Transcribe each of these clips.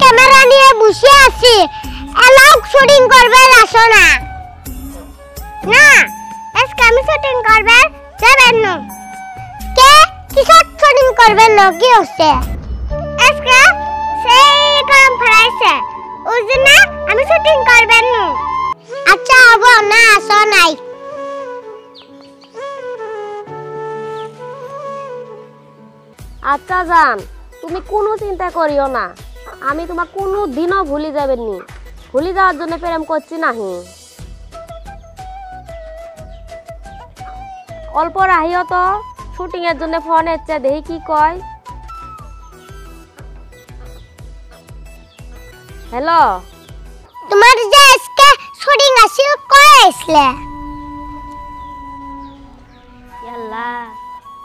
Camera নিয়ে বসে আছি। এলাও শুটিং করবে আসো না। না আজকে আমি শুটিং করবে, যাবেন না। কে? কিসব শুটিং করবেন না কি হচ্ছে। আজকে সেই কাম ফেলাইছে। ওই আমি শুটিং করবেন না। আচ্ছা হব না, আসো নাই। আচ্ছা জান, তুমি কোনো চিন্তা করিও না। আমি তোমার কোনো দিনও ভুলি যাবেন নি ভুলি যাওয়ার জন্য প্রেম করছি নাহি। অল্প রাহিও তো শুটিং এর জন্য ফোন এসছে দেখি কি কয়। হ্যালো তোমার যে আজকে শুটিং আছিল কই আসলে? ইয়াল্লা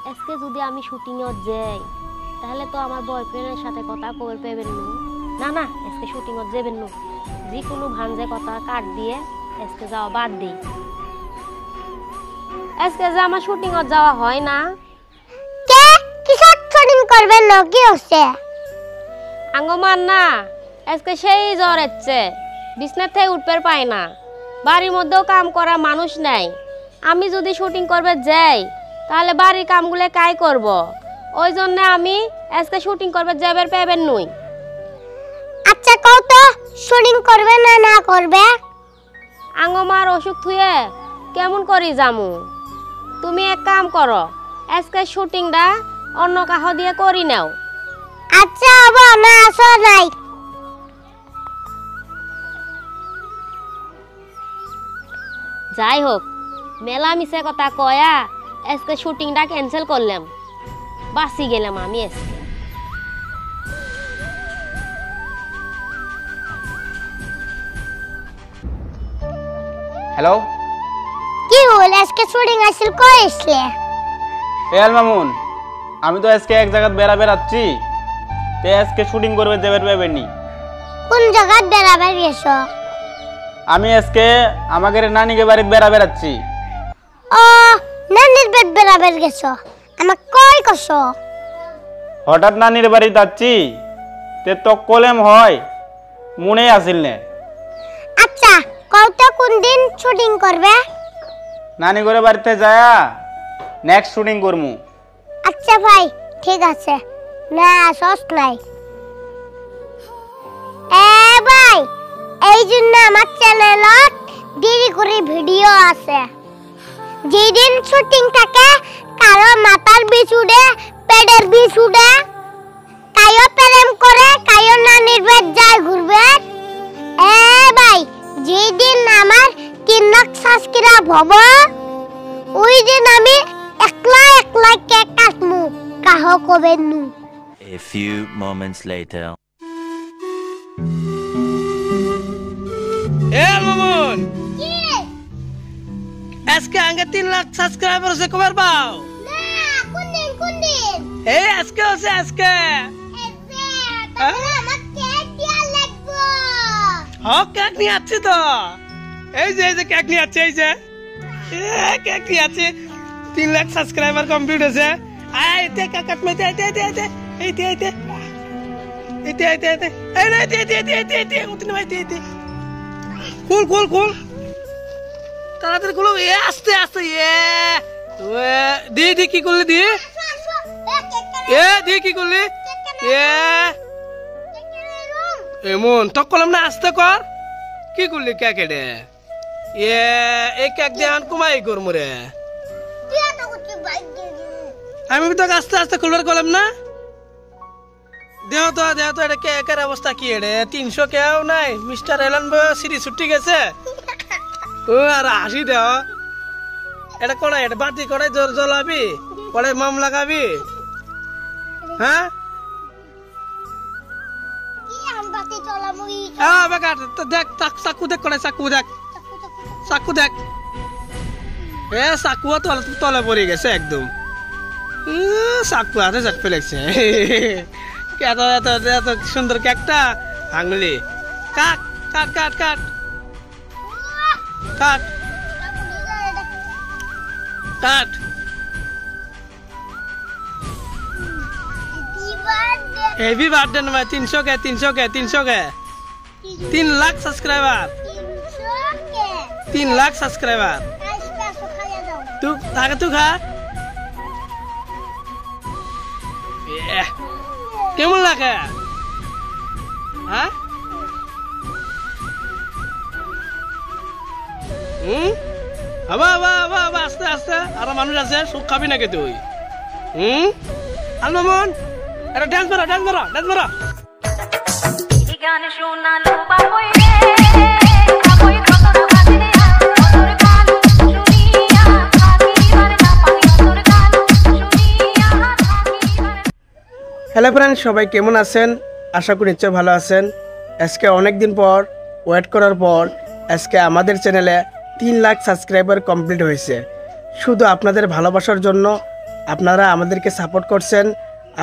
আজকে যদি আমি শুটিং এ যাই তাহলে তো আমার বয়ফ্রেন্ডের সাথে কথা কবে পেবেন নু। না না আজকে শুটিং এ যাবেন নু। যে কোনো ভাঞ্জে কথা কাট দিয়ে আজকে যাওয়া বাদ দিই। আজকে যে আমার শুটিং এ যাওয়া হয় না। কে? কিসব শুটিং করবেন না? কি হচ্ছে আঙ্গমান না আজকে সেই জ্বর হচ্ছে বিছনার থেকে উঠতে পাই না। বাড়ির মধ্যেও কাম করা মানুষ নাই। আমি যদি শুটিং করবে যাই তাহলে বাড়ির কামগুলো কাই করব? ওই জন্য আমি আজকে শুটিং করবে যাবার পাবেন নই। আচ্ছা কও তো শুটিং করবে না না করবে? আঙ্গমার অসুখ থুয়ে কেমন করি যামু? তুমি এক কাম করো আজকে শুটিংটা অন্য কাহ দিয়ে করি নাও। আচ্ছা হব না আসো নাই। যাই হোক মেলা মিশে কথা কয়া আজকে শুটিংটা ক্যান্সেল করলাম। বাসি গেলাম আমি আজকে। হ্যালো কি হল? আজকে শুটিং আসলে এল মামুন আমি তো আজকে এক জায়গায় বেড়া বেড়াচ্ছি। তে আজকে শুটিং করবে দেবের পাবেনি কোন জায়গায় বেড়াবার গেছো আমি আজকে আমাদের নানিকে বাড়িতে বেড়া বেড়াচ্ছি। ও নানির বেড বেড়াবার গেছো আমাক কই কছো হঠাৎ নানির বাড়ি যাচ্ছি তে তো কলেম হয় মনে আসিল নে। শুটিং করবে? নানি করে বাড়িতে যায়া নেক্সট শুটিং করমু। আচ্ছা ভাই ঠিক আছে। না সস নাই। এ ভাই এই জন্য আমার চ্যানেলত দেরি করে ভিডিও আছে। যেদিন শুটিং থাকে কারও মাথার বিষ উড়ে পেটের বিষ হব ওই দিন আমি একলা একলা কেক কাটমু? কাহ কবে নু। A few moments later. এ মামুন! আজকে আগে তিন লাখ সাবস্ক্রাইবার হচ্ছে কবার পাও? এই আজকে হচ্ছে আজকে। কেক হ নিয়ে আসছি তো। এই যে এই যে কেক নিয়ে আসছে এই যে। এ, কেক নিয়ে আসছে তিন লাখ সাবস্ক্রাইবার কমপ্লিট হয়েছে আয় এ আস্তে আস্তে এ দি কি করলি এ কি করলি এ এমন তো কলম না আস্তে কর কি করলি কেক এডে এ এই কেক দিয়ে আন কুমাই করমু রে। আমি তো আস্তে আস্তে খুলবার কলম না। দেহ তো দেহ তো এটা কেকের অবস্থা কি এডে তিনশো কেউ নাই। মিস্টার এলন সিরি ছুটি গেছে। ও আর হাসি দেহ। এটা কড়াই এটা বাতি কড়াই জল জ্বলাবি কড়াই মাম লাগাবি। হ্যাঁ? দেখ চাকু দেখ কড়াই চাকু দেখ। চাকু দেখ। এ চাকুয়া তলে তলে পড়ে গেছে একদম। উহ, চাকু হাতে চাট ফেলেছে এত এত এত সুন্দর কেকটা। ভাঙলি কাট কাট কাট কাট। কাট। কাট। দিব বার্থডে হেভি বার্থডে নয় তিনশো কে তিনশো কে তিনশো কে তিন লাখ সাবস্ক্রাইবার তিনশো কে তিন লাখ সাবস্ক্রাইবার। আজকে সকালে দাও তু আগে তু খা কেমন লাগে? হ্যাঁ? আবা আবা আবা আবা আস্তে আস্তে। আরও মানুষ আছে, সুখ খাবি নাকি তুই? হুম? আলমামন এটা ডান্স মারা ডান্স মারা ডান্স মারা। গান শোনালো বাবুই হ্যালো ফ্রেন্ড সবাই কেমন আছেন? আশা করি নিশ্চয় ভালো আছেন। আজকে অনেক দিন পর ওয়েট করার পর, আজকে আমাদের চ্যানেলে তিন লাখ সাবস্ক্রাইবার কমপ্লিট হয়েছে। শুধু আপনাদের ভালোবাসার জন্য আপনারা আমাদেরকে সাপোর্ট করছেন,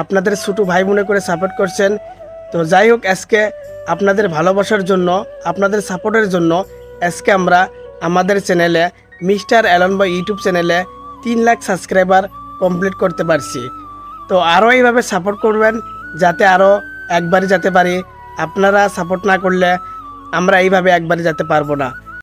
আপনাদের ছোটো ভাই মনে করে সাপোর্ট করছেন। তো যাই হোক, আজকে আপনাদের ভালোবাসার জন্য, আপনাদের সাপোর্টের জন্য আজকে আমরা আমাদের চ্যানেলে মিস্টার অ্যালন বা ইউটিউব চ্যানেলে তিন লাখ সাবস্ক্রাইবার কমপ্লিট করতে পারছি। তো আরও এইভাবে সাপোর্ট করবেন যাতে আরও একবারে যেতে পারি। আপনারা সাপোর্ট না করলে আমরা এইভাবে একবারে যেতে পারব না।